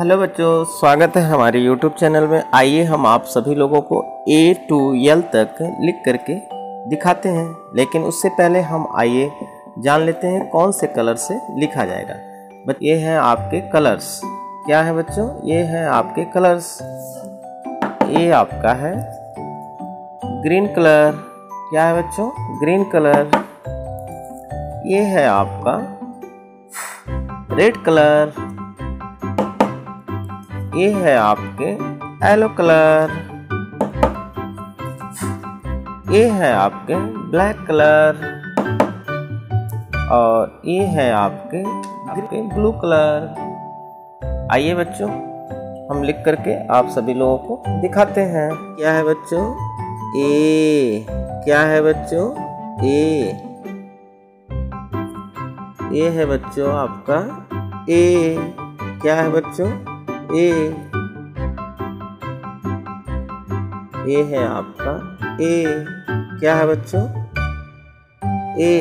Hello बच्चों, स्वागत है हमारे यूट्यूब चैनल में। आइए हम आप सभी लोगों को ए टू यल तक लिख करके दिखाते हैं। लेकिन उससे पहले हम आइए जान लेते हैं कौन से कलर से लिखा जाएगा। बट ये हैं आपके कलर्स। क्या है बच्चों? ये हैं आपके कलर्स। ये आपका है ग्रीन कलर। क्या है बच्चों? Green colour. ये है आपका रेड कलर। ये है आपके येलो कलर ये है आपके ब्लैक कलर और ये है आपके आपके ब्लू कलर आइए बच्चों, हम लिख करके आप सभी लोगों को दिखाते हैं। क्या है बच्चों? ए क्या है बच्चों? ए ये है बच्चों आपका ए क्या है बच्चों? ए ए है आपका, ए, क्या है बच्चों? ए,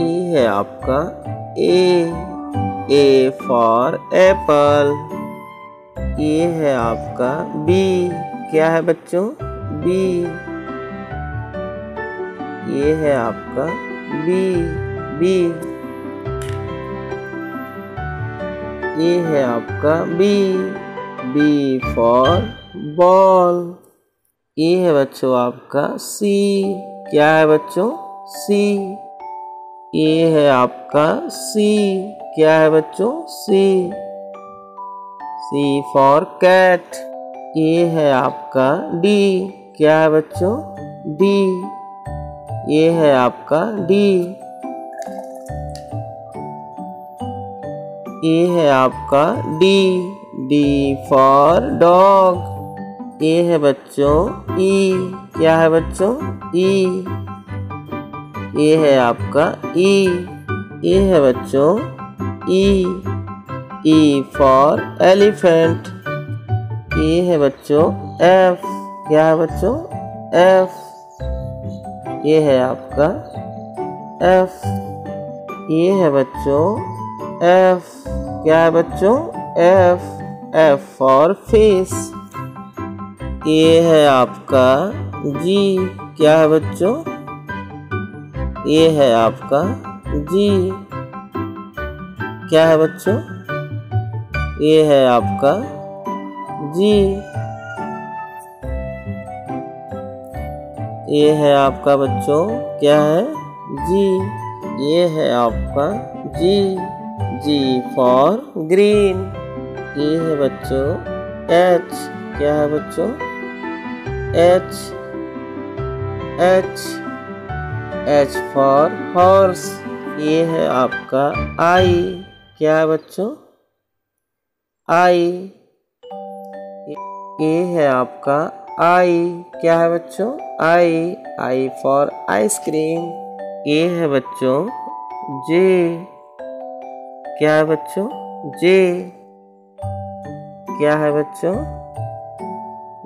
ई है आपका, ए ए फॉर एप्पल ये है आपका बी क्या है बच्चों? बी ये है आपका बी बी ये है आपका बी बी फॉर बॉल ये है बच्चों आपका सी क्या है बच्चों? सी ये है आपका सी क्या है बच्चों? सी सी फॉर कैट ये है आपका डी क्या है बच्चों? डी ये है आपका डी ये है आपका D D for dog A है बच्चों ई क्या है बच्चों? ई ये है आपका ई ये है बच्चों ई ई फॉर एलिफेंट ये है बच्चों एफ़ क्या है बच्चों? एफ़ ये है आपका एफ़ ये है बच्चों एफ़ क्या है बच्चों? एफ़ एफ़ फॉर फेस ये है आपका जी क्या है बच्चों? ये है आपका जी क्या है बच्चों? ये है आपका जी ये है आपका बच्चों, क्या है? जी ये है आपका जी जी फॉर ग्रीन ये है बच्चों एच क्या है बच्चों? H H H for horse ये है आपका आई क्या है बच्चों? आई ये है आपका आई क्या है बच्चों? आई आई फॉर आइसक्रीम ये है बच्चों जे क्या है बच्चों? जे क्या है बच्चों?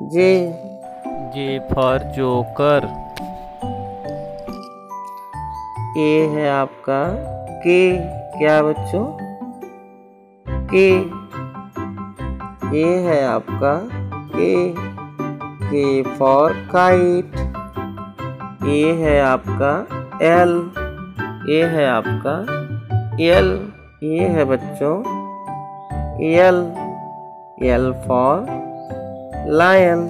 जे जे फॉर जोकर ए है आपका के क्या है बच्चों? के ए है आपका के के फॉर काइट ए है आपका एल ए है आपका एल ये है बच्चों L L for lion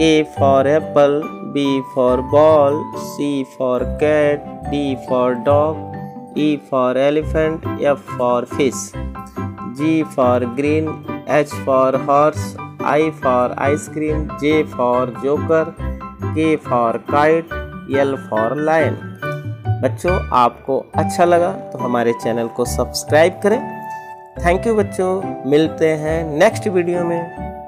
A for apple B for ball C for cat D for dog E for elephant F for fish G for green H for horse I for ice cream J for joker K for kite L for lion बच्चों, आपको अच्छा लगा तो हमारे channel को subscribe करें। Thank you बच्चों, मिलते हैं नेक्स्ट वीडियो में।